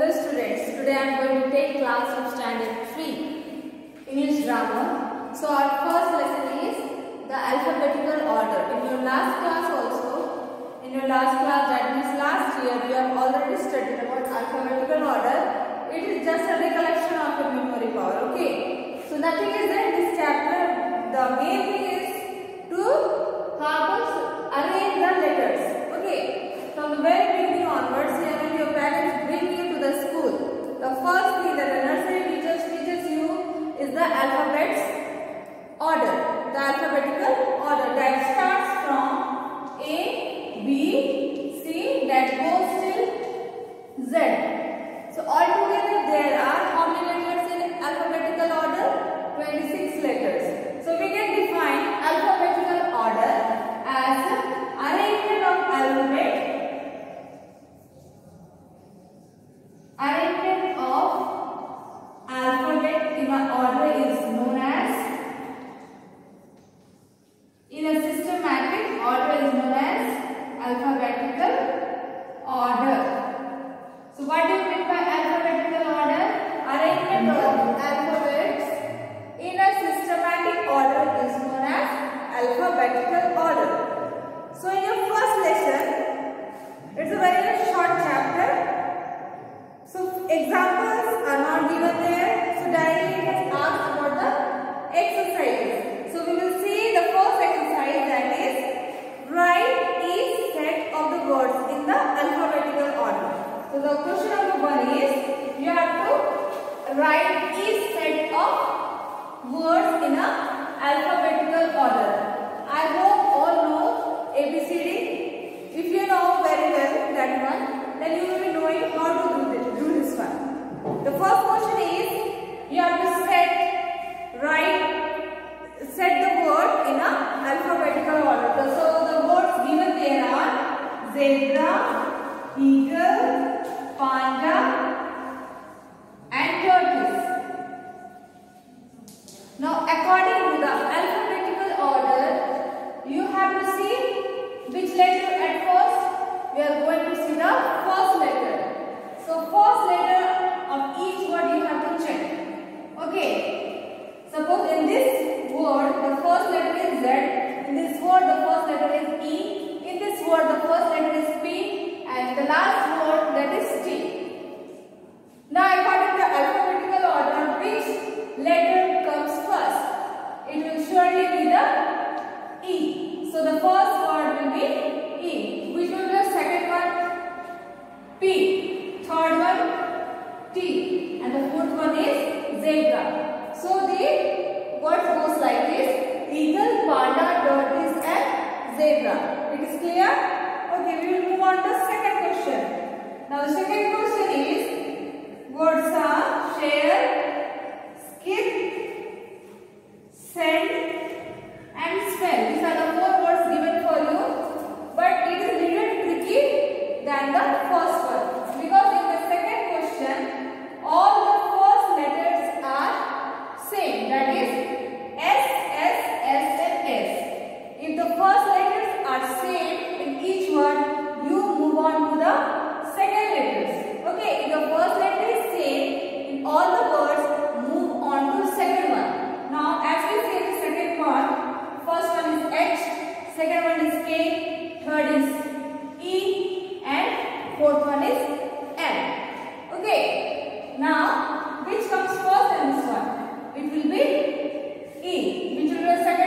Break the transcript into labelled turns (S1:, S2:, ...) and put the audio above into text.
S1: Hello students, today I am going to take class of standard 3 English grammar. So our first lesson is the alphabetical order. In your last class also, in your last class that means last year we have already studied about alphabetical order the alphabets order, the alphabetical order. That's Write each set of words in a alphabetical order. I hope all know ABCD. If you know very well that one, then you will be knowing how to do this, do this one. The first question is, you have to set, write, panda, tortoise and zebra. It is clear? Okay, we will move on to the second question. Now the second question is words are share, skip, send and spell. These are the four words given for you but it is a little tricky than the first Number one is M. Okay. Now, which comes first in this one? It will be E. Which will be second?